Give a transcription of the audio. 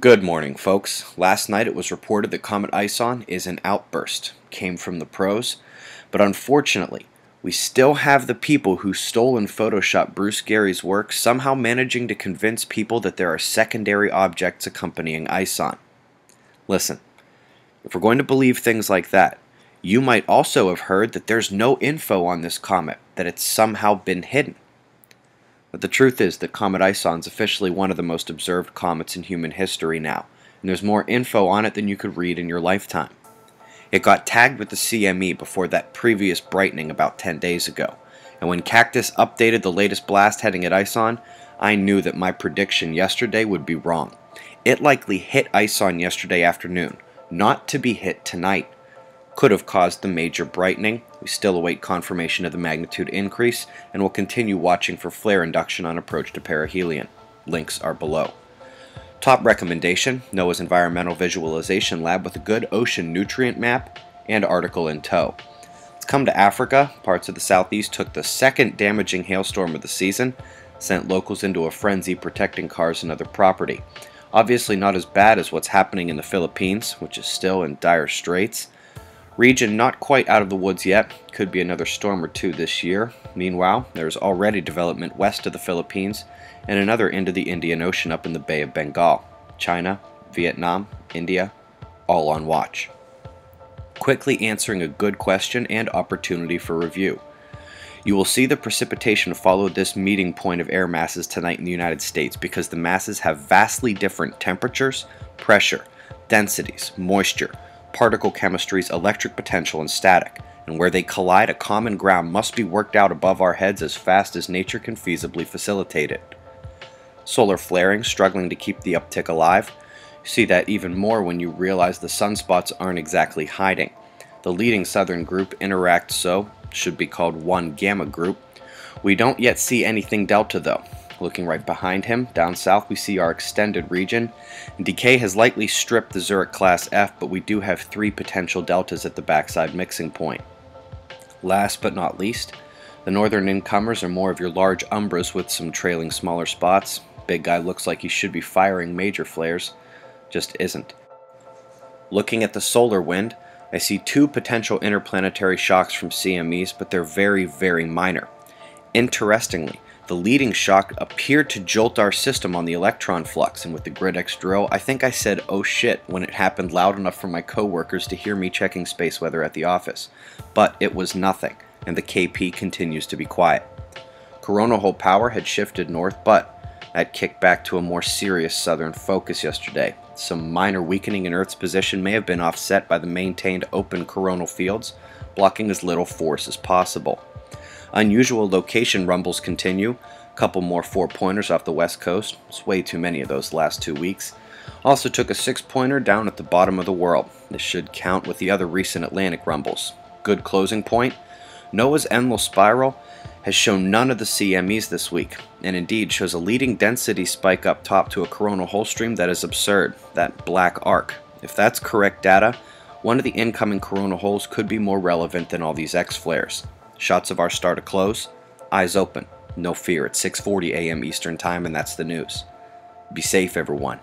Good morning, folks. Last night it was reported that Comet Ison is an outburst. Came from the pros. But unfortunately, we still have the people who stole and photoshopped Bruce Gary's work somehow managing to convince people that there are secondary objects accompanying Ison. Listen, if we're going to believe things like that, you might also have heard that there's no info on this comet, that it's somehow been hidden. But the truth is that Comet Ison is officially one of the most observed comets in human history now, and there's more info on it than you could read in your lifetime. It got tagged with the CME before that previous brightening about 10 days ago, and when Cactus updated the latest blast heading at Ison, I knew that my prediction yesterday would be wrong. It likely hit Ison yesterday afternoon, not to be hit tonight could have caused the major brightening. We still await confirmation of the magnitude increase and will continue watching for flare induction on approach to perihelion. Links are below. Top recommendation NOAA's Environmental Visualization Lab with a good ocean nutrient map and article in tow. Let's come to Africa. Parts of the southeast took the second damaging hailstorm of the season, sent locals into a frenzy protecting cars and other property. Obviously, not as bad as what's happening in the Philippines, which is still in dire straits. Region not quite out of the woods yet, could be another storm or two this year. Meanwhile, there is already development west of the Philippines and another into the Indian Ocean up in the Bay of Bengal. China, Vietnam, India, all on watch. Quickly answering a good question and opportunity for review. You will see the precipitation follow this meeting point of air masses tonight in the United States because the masses have vastly different temperatures, pressure, densities, moisture, particle chemistry's electric potential and static, and where they collide, a common ground must be worked out above our heads as fast as nature can feasibly facilitate it. Solar flaring struggling to keep the uptick alive. You see that even more when you realize the sunspots aren't exactly hiding. The leading southern group interact so, should be called 1 gamma group. We don't yet see anything delta though, Looking right behind him, down south, we see our extended region. Decay has likely stripped the Zurich Class F, but we do have three potential deltas at the backside mixing point. Last but not least, the northern incomers are more of your large umbras with some trailing smaller spots. Big guy looks like he should be firing major flares, just isn't. Looking at the solar wind, I see two potential interplanetary shocks from CMEs, but they're very, very minor. Interestingly, the leading shock appeared to jolt our system on the electron flux, and with the GridEx drill, I think I said oh shit when it happened loud enough for my coworkers to hear me checking space weather at the office. But it was nothing, and the KP continues to be quiet. Coronal hole power had shifted north, but that kicked back to a more serious southern focus yesterday. Some minor weakening in Earth's position may have been offset by the maintained open coronal fields, blocking as little force as possible. Unusual location rumbles continue. Couple more four pointers off the west coast. It's way too many of those last two weeks. Also took a six pointer down at the bottom of the world. This should count with the other recent Atlantic rumbles. Good closing point. NOAA's Enlil spiral has shown none of the CMEs this week, and indeed shows a leading density spike up top to a coronal hole stream that is absurd, that black arc. If that's correct data, one of the incoming coronal holes could be more relevant than all these X flares. Shots of our star to close. Eyes open. No fear. It's 6:40 a.m. Eastern Time and that's the news. Be safe everyone.